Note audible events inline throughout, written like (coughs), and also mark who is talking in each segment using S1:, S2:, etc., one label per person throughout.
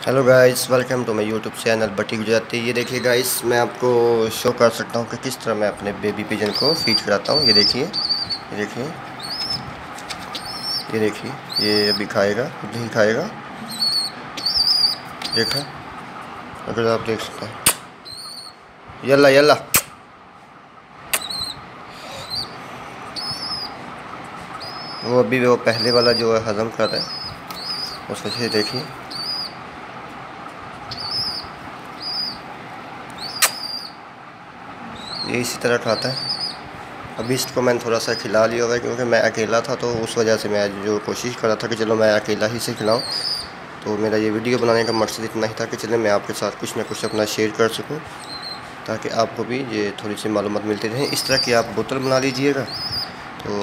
S1: Hello guys, welcome to my YouTube channel बटी गुजराती। ये देखिए गाइस, मैं आपको शो कर सकता हूँ कि किस तरह मैं अपने बेबी पिजन को फ़ीड कराता हूँ। ये देखिए ये देखिए ये देखिए, ये अभी खाएगा, नहीं खाएगा। देखा, अगर आप देख सकते हैं। यल्ला यल्ला। वो अभी वो पहले वाला जो है हज़म कर रहा है, उसको देखिए। ये इसी तरह खाता है। अभी इसको मैंने थोड़ा सा खिला लिया हुआ है क्योंकि मैं अकेला था तो उस वजह से मैं जो कोशिश कर रहा था कि चलो मैं अकेला ही से खिलाऊँ तो मेरा ये वीडियो बनाने का मकसद इतना ही था कि चले मैं आपके साथ कुछ ना कुछ अपना शेयर कर सकूँ, ताकि आपको भी ये थोड़ी सी मालूम मिलती रहे। इस तरह की आप बोतल बना लीजिएगा तो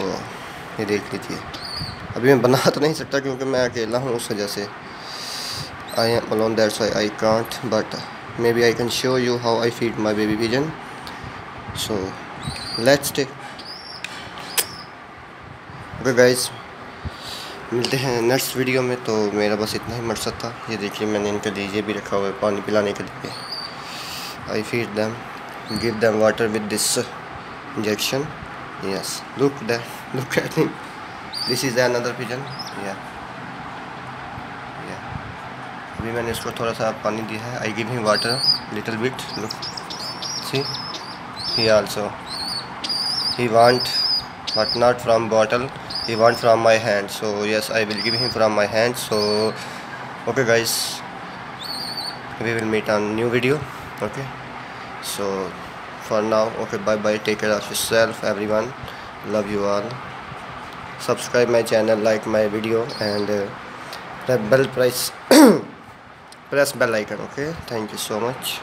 S1: ये देख लीजिए। अभी मैं बना तो नहीं सकता क्योंकि मैं अकेला हूँ, उस वजह से। I am alone that's why I can't but may be I can show you how I feed my baby pigeon so let's take okay guys मिलते हैं नेक्स्ट वीडियो में तो मेरा बस इतना ही मकसद था। ये देखिए, मैंने इनके लिए ये भी रखा हुआ है, पानी पिलाने के लिए। I feed them give them water with this injection yes look that look at him this is another pigeon या अभी मैंने इसको थोड़ा सा पानी दिया है। I give him water little bit look see he also. He want but not from bottle. He want from my hand. So yes I will give him from my hand. So okay guys. We will meet on new video. Okay. So for now okay bye bye take care of yourself everyone. Love you all. Subscribe my channel like my video and uh, bell press (coughs) press bell icon okay? Thank you so much